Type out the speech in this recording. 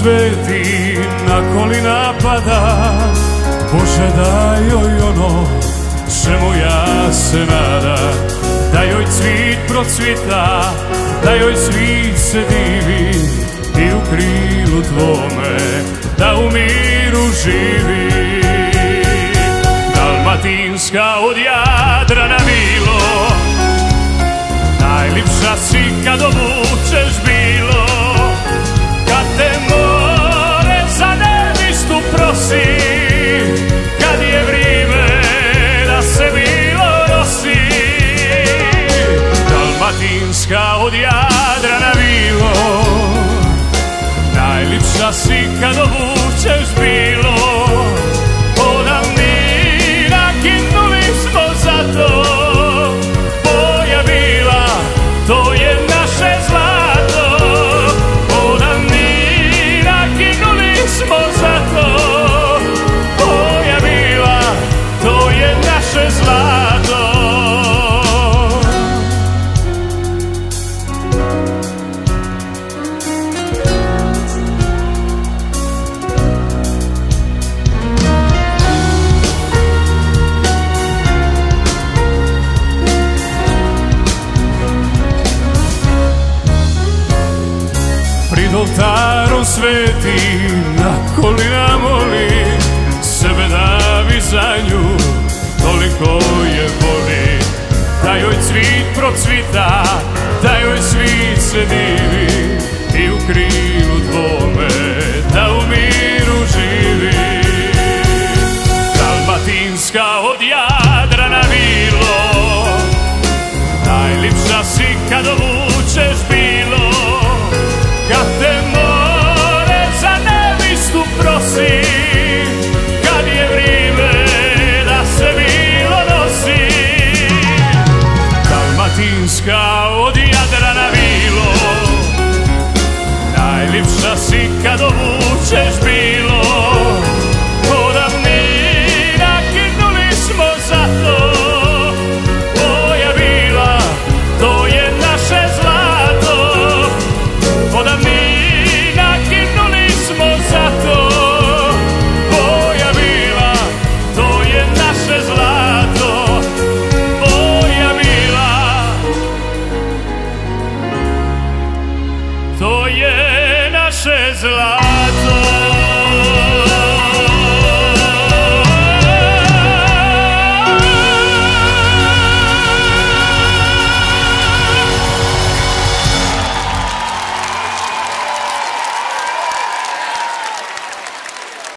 sveti na kolina pada Bože daj joj ono čemu ja se nada. Da joj cvit procvita, da joj svit se divi I u krilu tvome da u miru živi. Dalmatinska od Jadrana bilo Najlipša si kad obučeš bilo Dalmatinska od Jadrana bilo Najlipša si kad obučeš bilo oltarom sveti na kolina moli Sebe davi za nju, toliko je voli. Da joj cvit procvita, da joj svit se divi I u krilu 是拉走。